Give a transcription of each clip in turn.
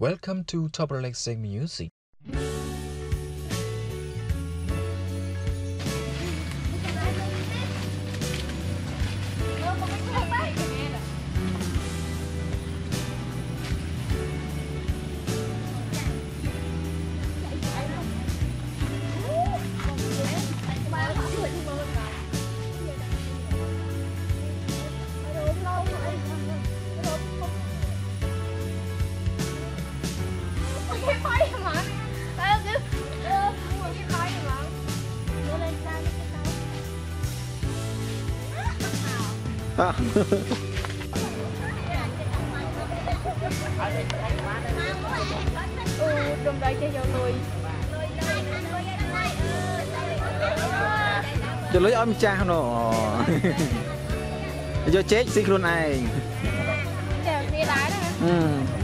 Welcome to Top Relaxing Music. អូដំដៃចេះយកលុយចូលលុយឲ្យម្ចាស់នោះយកចេកស៊ីខ្លួនឯងចាគ្នាដែរណា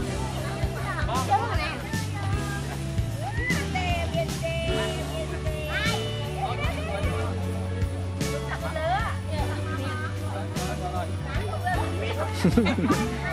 Ha ha ha!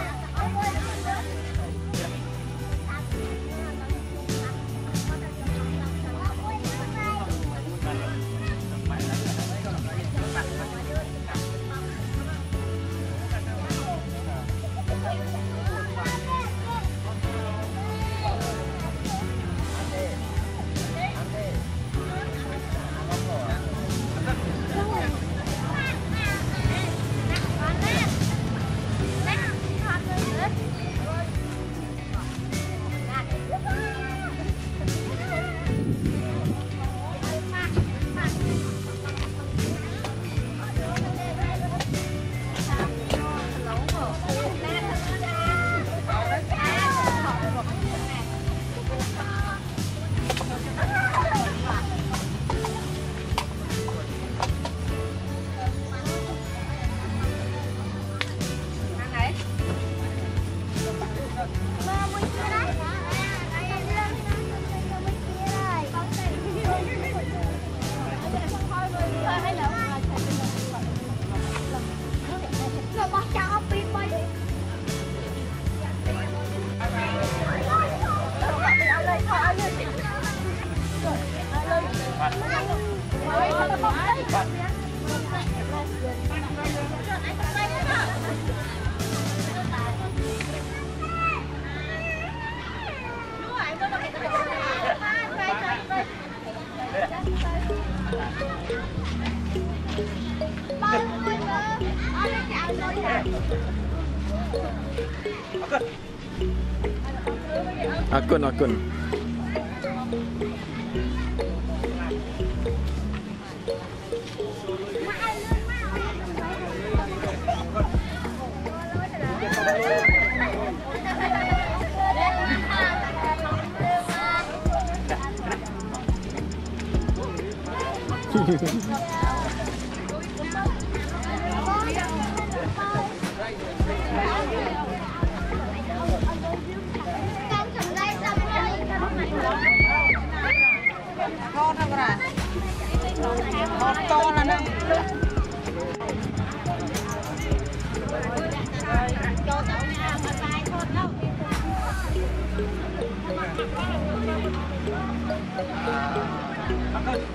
Akun akun. ថតហ្នឹងណាថតតនហ្នឹងចូលទៅញ៉ាំបាយថតនោះអត់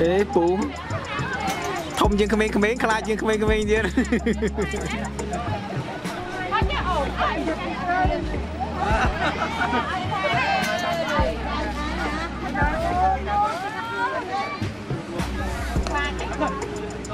អេពូធំជាងក្មេងៗខ្លាចជាងក្មេងៗទៀតបាទ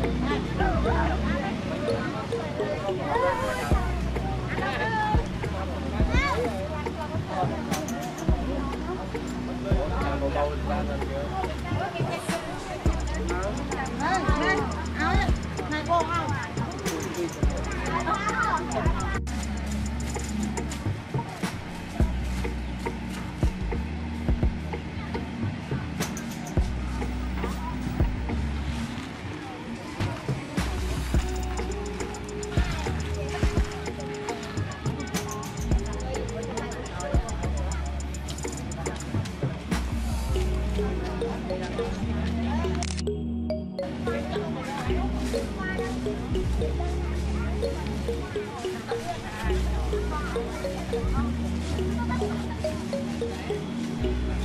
ខ្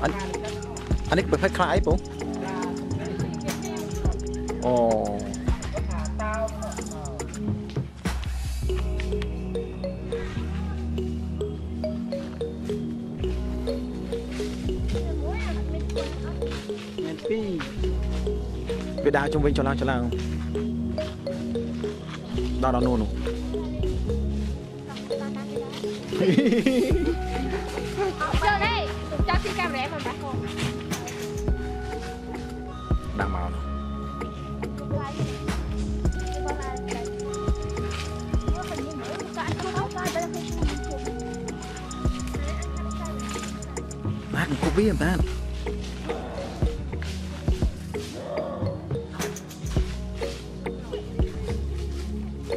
anh anh ấy phải khai ấy bố. Ồ. Việt Đào trong Vinh cho lang cho lang Đào đào nôn không? cho xin cam rẻ mà bà cô. Đang màu này bác không biết bác?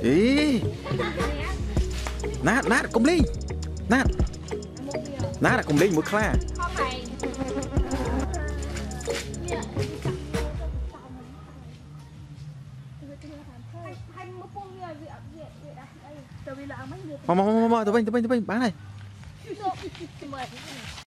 Ý. Nát nát công linh nát. ណាតណាតកុំលេងណាតណាតកុំលេងមួយខ្លា Không này Tại vì là mấy người មកមកមកមកទៅវិញទៅវិញទៅវិញបានហើយ mệt